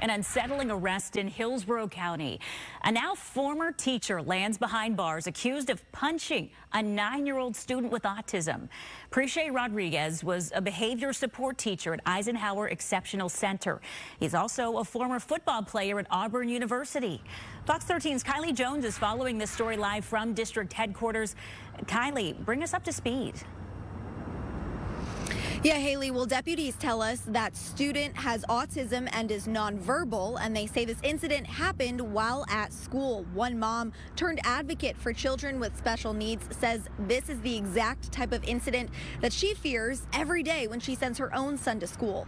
An unsettling arrest in Hillsborough County. A now former teacher lands behind bars accused of punching a nine-year-old student with autism. Prechae Rodriguez was a behavior support teacher at Eisenhower Exceptional Center. He's also a former football player at Auburn University. Fox 13's Kylie Jones is following this story live from district headquarters. Kylie, bring us up to speed. Yeah, Haley, well, deputies tell us that student has autism and is nonverbal, and they say this incident happened while at school. One mom turned advocate for children with special needs says this is the exact type of incident that she fears every day when she sends her own son to school.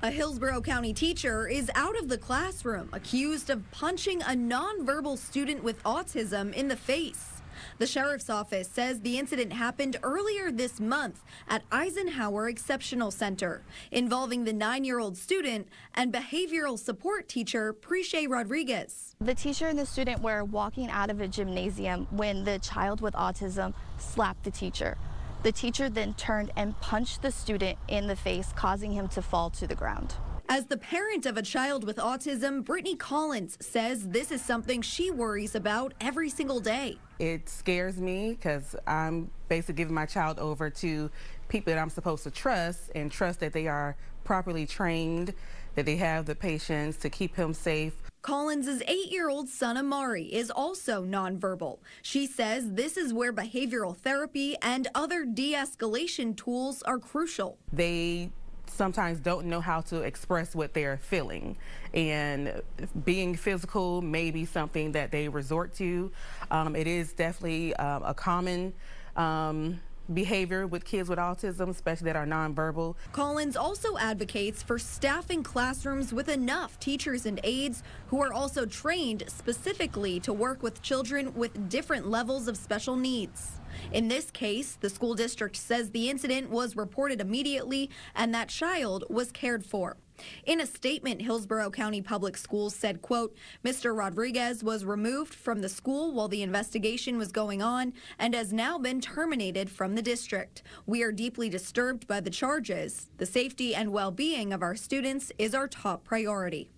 A Hillsborough County teacher is out of the classroom accused of punching a nonverbal student with autism in the face. The sheriff's office says the incident happened earlier this month at Eisenhower Exceptional Center, involving the nine year old student and behavioral support teacher Prechae Rodriguez. The teacher and the student were walking out of a gymnasium when the child with autism slapped the teacher. The teacher then turned and punched the student in the face, causing him to fall to the ground. As the parent of a child with autism, Brittany Collins says this is something she worries about every single day. It scares me because I'm basically giving my child over to people that I'm supposed to trust and trust that they are properly trained, that they have the patience to keep him safe. Collins' eight year old son Amari is also nonverbal. She says this is where behavioral therapy and other de escalation tools are crucial. They sometimes don't know how to express what they're feeling. And being physical may be something that they resort to. Um, it is definitely um, a common um, behavior with kids with autism, especially that are nonverbal. Collins also advocates for staffing classrooms with enough teachers and aides who are also trained specifically to work with children with different levels of special needs. In this case, the school district says the incident was reported immediately and that child was cared for. In a statement, Hillsborough County Public Schools said, quote, Mr. Rodriguez was removed from the school while the investigation was going on and has now been terminated from the district. We are deeply disturbed by the charges. The safety and well-being of our students is our top priority.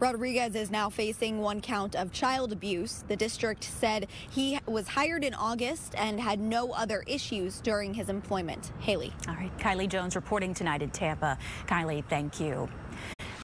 Rodriguez is now facing one count of child abuse. The district said he was hired in August and had no other issues during his employment. Haley. All right. Kylie Jones reporting tonight in Tampa. Kylie, thank you.